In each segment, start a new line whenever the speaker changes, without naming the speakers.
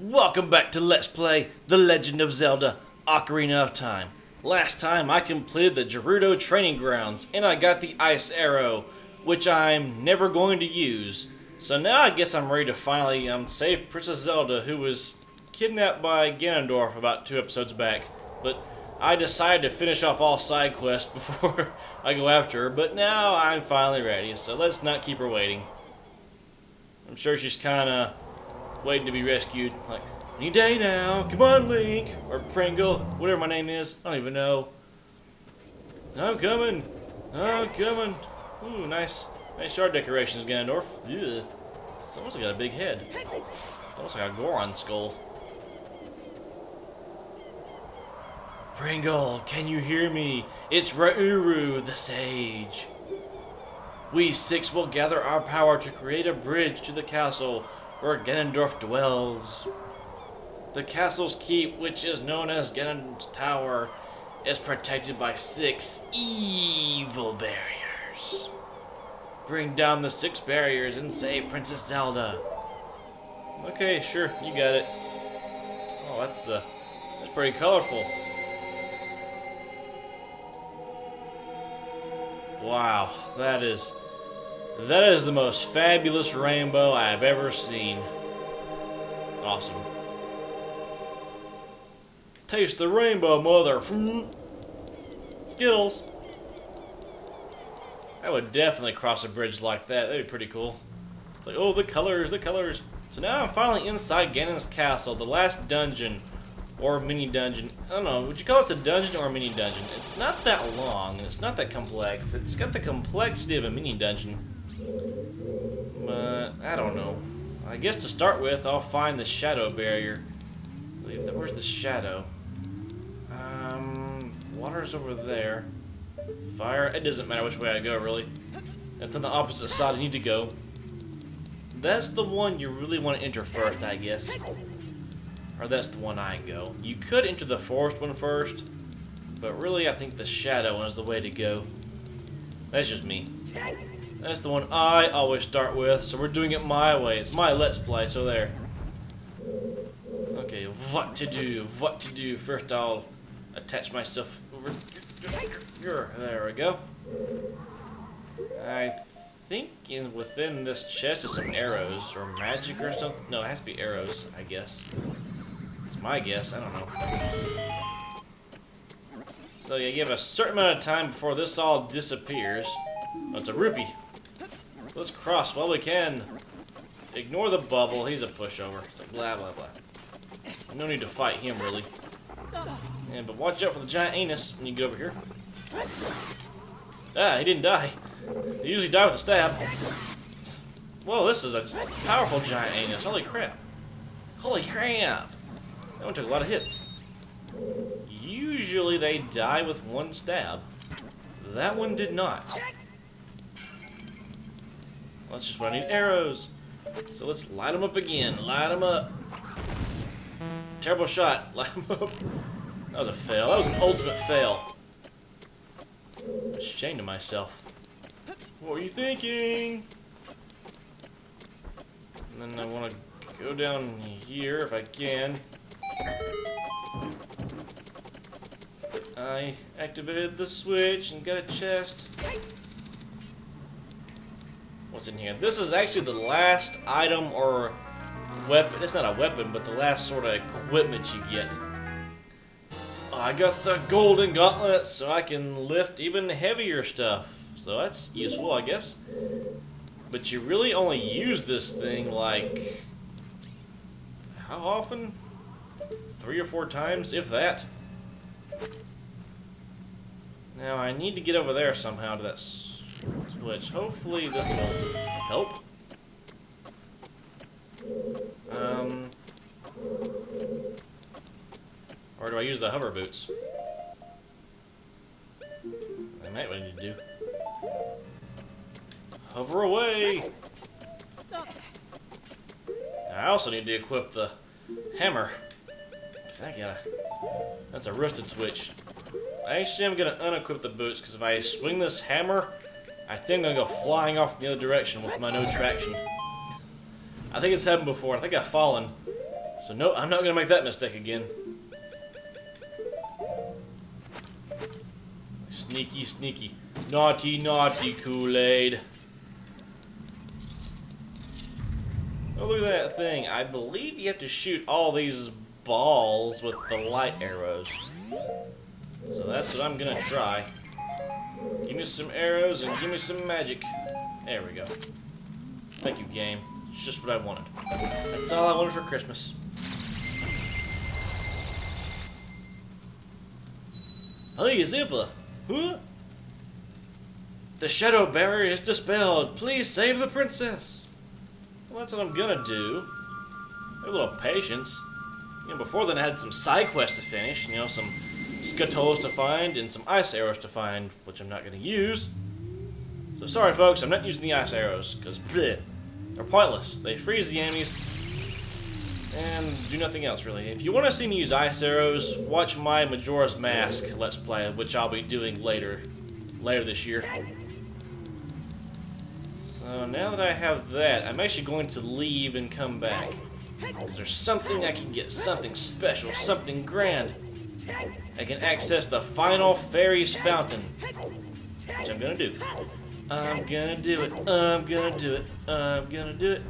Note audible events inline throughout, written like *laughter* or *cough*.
Welcome back to Let's Play The Legend of Zelda Ocarina of Time. Last time I completed the Gerudo Training Grounds and I got the Ice Arrow, which I'm never going to use. So now I guess I'm ready to finally um, save Princess Zelda, who was kidnapped by Ganondorf about two episodes back. But I decided to finish off all side quests *laughs* before I go after her, but now I'm finally ready, so let's not keep her waiting. I'm sure she's kinda waiting to be rescued. Like, any day now, come on, Link! Or Pringle, whatever my name is. I don't even know. I'm coming! I'm coming! Ooh, nice, nice yard decorations, Ganondorf. Ugh. It's almost got a big head. It's almost like a Goron skull. Pringle, can you hear me? It's Rauru, the sage. We six will gather our power to create a bridge to the castle where Ganondorf dwells. The castle's keep, which is known as Ganon's Tower, is protected by six evil barriers. Bring down the six barriers and save Princess Zelda. Okay, sure, you got it. Oh, that's uh, that's pretty colorful. Wow, that is that is the most fabulous rainbow I have ever seen. Awesome. Taste the rainbow, mother. Skittles. I would definitely cross a bridge like that. That'd be pretty cool. Like, oh, the colors, the colors. So now I'm finally inside Ganon's castle, the last dungeon or mini dungeon. I don't know, would you call it a dungeon or a mini dungeon? It's not that long, it's not that complex. It's got the complexity of a mini dungeon. But, I don't know. I guess to start with, I'll find the shadow barrier. Where's the shadow? Um, water's over there. Fire, it doesn't matter which way I go, really. That's on the opposite side I need to go. That's the one you really want to enter first, I guess. Or that's the one I go. You could enter the forest one first, but really I think the shadow one is the way to go. That's just me. That's the one I always start with, so we're doing it my way. It's my let's play, so there. Okay, what to do, what to do. First I'll attach myself over... Here. There we go. I think in within this chest is some arrows, or magic or something. No, it has to be arrows, I guess It's my guess. I don't know. So you give a certain amount of time before this all disappears. Oh, it's a rupee. Let's cross while we can. Ignore the bubble. He's a pushover. So blah, blah, blah. No need to fight him, really. Yeah, but watch out for the giant anus when you get over here. Ah, he didn't die. They usually die with a stab. Whoa, this is a powerful giant anus. Holy crap. Holy crap. That one took a lot of hits. Usually they die with one stab. That one did not. That's just what I need arrows. So let's light them up again. Light them up. Terrible shot. *laughs* Light them up. That was a fail. That was an ultimate fail. Ashamed of myself. What were you thinking? And then I want to go down here if I can. I activated the switch and got a chest. What's in here? This is actually the last item or weapon. It's not a weapon, but the last sort of equipment you get. Oh, I got the golden gauntlet, so I can lift even heavier stuff. So that's useful, I guess. But you really only use this thing like... How often? three or four times, if that. Now I need to get over there somehow to that switch. Hopefully this will help. Um, or do I use the hover boots? I might what I need to do. Hover away! I also need to equip the hammer. I gotta... That's a rusted switch. Actually, I'm gonna unequip the boots, because if I swing this hammer, I think I'm gonna go flying off in the other direction with my no traction. I think it's happened before. I think I've fallen. So no, I'm not gonna make that mistake again. Sneaky, sneaky. Naughty, naughty Kool-Aid. Oh, look at that thing. I believe you have to shoot all these balls with the light arrows. So that's what I'm gonna try. Give me some arrows and give me some magic. There we go. Thank you, game. It's just what I wanted. That's all I wanted for Christmas. Hey, Zippa! Huh? The shadow barrier is dispelled. Please save the princess. Well, that's what I'm gonna do. Have a little patience. You know, before then I had some side quests to finish. You know, some Skulltulas to find and some ice arrows to find, which I'm not gonna use. So sorry, folks, I'm not using the ice arrows because they're pointless. They freeze the enemies and do nothing else really. If you want to see me use ice arrows, watch my Majora's Mask Let's Play, which I'll be doing later, later this year. So now that I have that, I'm actually going to leave and come back. Because there's something I can get, something special, something grand. I can access the final fairy's fountain, which I'm gonna do. I'm gonna do it. I'm gonna do it. I'm gonna do it.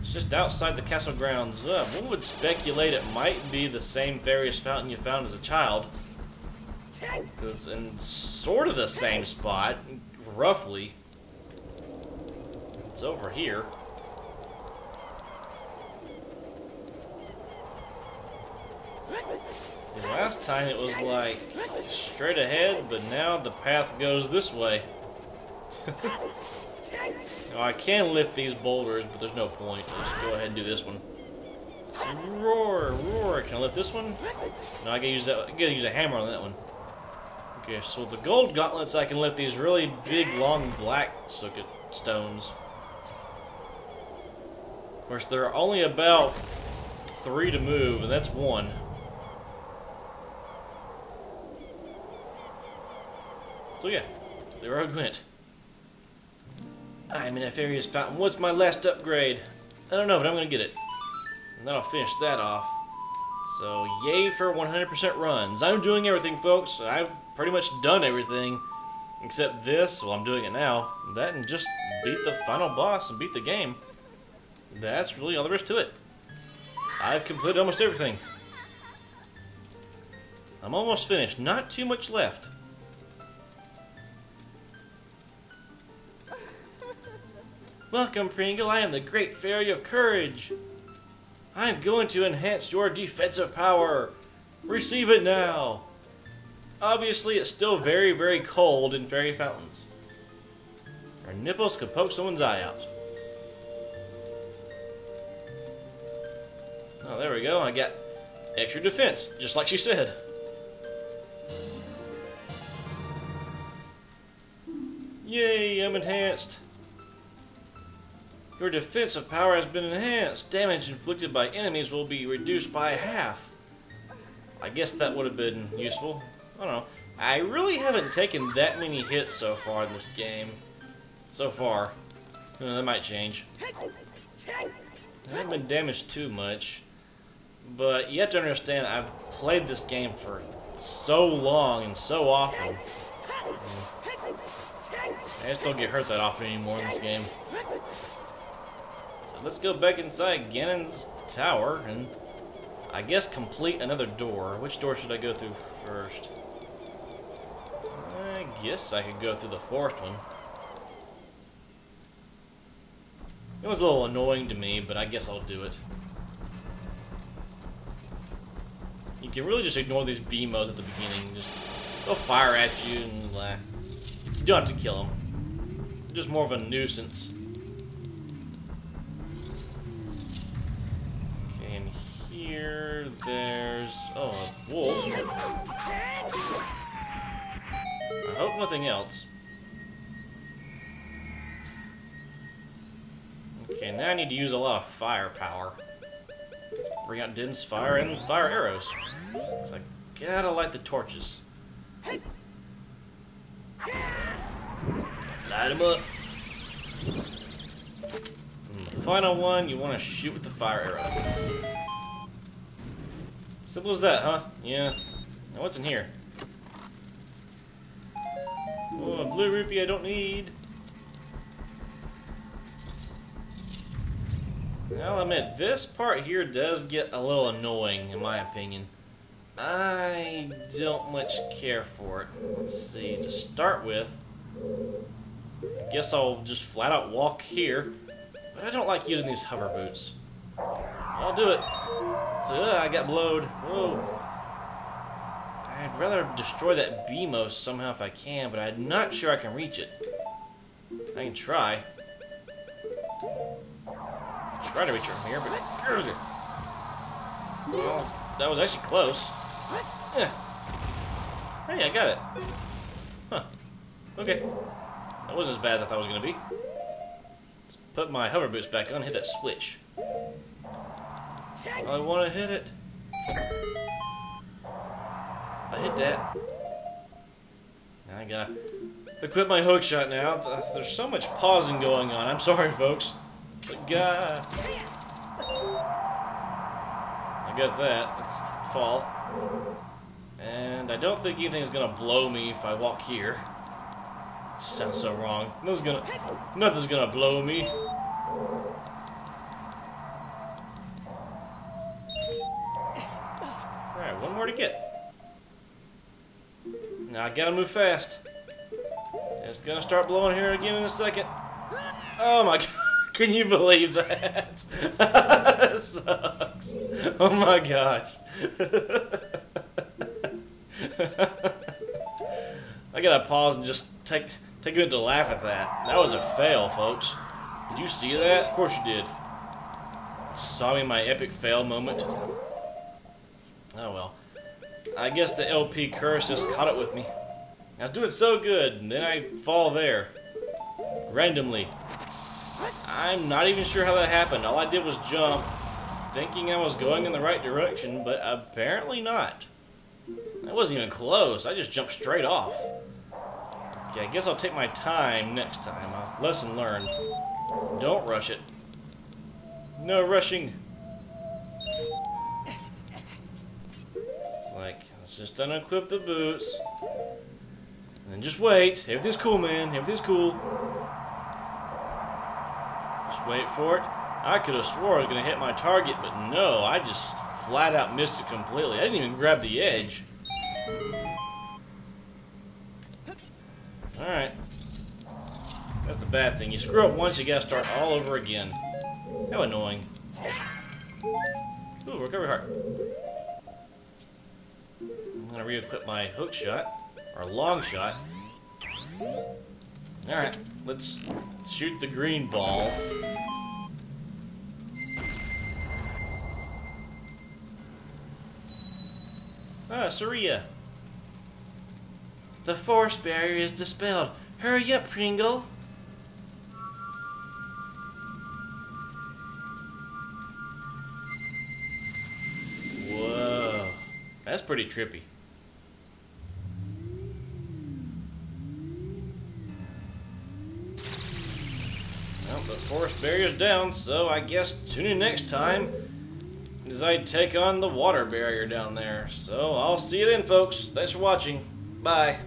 It's just outside the castle grounds. Uh, one would speculate it might be the same fairy's fountain you found as a child. It's in sort of the same spot, roughly. It's over here. The last time it was like straight ahead, but now the path goes this way. *laughs* now, I can lift these boulders, but there's no point. Let's go ahead and do this one. Roar, roar. Can I lift this one? No, I gotta use that. I gotta use a hammer on that one. Okay, so the gold gauntlets, I can lift these really big, long black socket stones. Of course, there are only about three to move, and that's one. So yeah, the road went. I'm in a fairy's fountain. What's my last upgrade? I don't know, but I'm gonna get it. And then I'll finish that off. So yay for 100% runs. I'm doing everything, folks. I've pretty much done everything. Except this, well I'm doing it now. That and just beat the final boss and beat the game. That's really all there is to it. I've completed almost everything. I'm almost finished. Not too much left. Welcome, Pringle. I am the Great Fairy of Courage. I'm going to enhance your defensive power. Receive it now. Obviously, it's still very, very cold in fairy fountains. Our nipples could poke someone's eye out. Oh, there we go. I got extra defense, just like she said. Yay, I'm enhanced. Your defensive power has been enhanced. Damage inflicted by enemies will be reduced by half. I guess that would have been useful. I don't know. I really haven't taken that many hits so far in this game. So far. You know, that might change. I haven't been damaged too much. But you have to understand, I've played this game for so long and so often. I just don't get hurt that often anymore in this game let's go back inside Ganon's tower and I guess complete another door. Which door should I go through first? I guess I could go through the fourth one. It was a little annoying to me, but I guess I'll do it. You can really just ignore these Beamos at the beginning. Just they'll fire at you and uh, you don't have to kill them. They're just more of a nuisance. here, there's... Oh, a wolf. I hope nothing else. Okay, now I need to use a lot of firepower. Bring out Din's Fire and fire arrows. Cause I gotta light the torches. Light them up. final one, you want to shoot with the fire arrow. Simple as that, huh? Yeah. Now what's in here? Oh, a blue rupee I don't need. I'll admit, this part here does get a little annoying, in my opinion. I don't much care for it. Let's see, to start with, I guess I'll just flat out walk here, but I don't like using these hover boots. I'll do it. Uh, I got blowed. Whoa. I'd rather destroy that Beamos somehow if I can, but I'm not sure I can reach it. I can try. Try to reach it from here, but... Well, that was actually close. Yeah. Hey, I got it. Huh. Okay. That wasn't as bad as I thought it was going to be. Let's put my hover boots back on hit that switch. I want to hit it. I hit that. I gotta equip my Hookshot now. Uh, there's so much pausing going on. I'm sorry, folks. But God. I got that. Let's fall. And I don't think anything's gonna blow me if I walk here. Sounds so wrong. Nothing's gonna, nothing's gonna blow me. Now I gotta move fast. It's gonna start blowing here again in a second. Oh my *laughs* god. Can you believe that? *laughs* that sucks. Oh my gosh. *laughs* I gotta pause and just take take a minute to laugh at that. That was a fail, folks. Did you see that? Of course you did. Saw me my epic fail moment. Oh well. I guess the LP curse just caught it with me. I was doing so good, and then I fall there. Randomly. I'm not even sure how that happened. All I did was jump, thinking I was going in the right direction, but apparently not. That wasn't even close. I just jumped straight off. Okay, I guess I'll take my time next time. Uh, lesson learned. Don't rush it. No rushing. Let's just unequip the boots. And just wait. Everything's cool, man. Everything's cool. Just wait for it. I could have swore I was going to hit my target, but no, I just flat out missed it completely. I didn't even grab the edge. Alright. That's the bad thing. You screw up once, you gotta start all over again. How annoying. Ooh, recovery heart. Re-equip my Hookshot, or Longshot. Alright, let's shoot the green ball. Ah, Saria. The forest barrier is dispelled. Hurry up, Pringle. Whoa. That's pretty trippy. Barrier's down, so I guess tune in next time as I take on the water barrier down there. So I'll see you then, folks. Thanks for watching. Bye.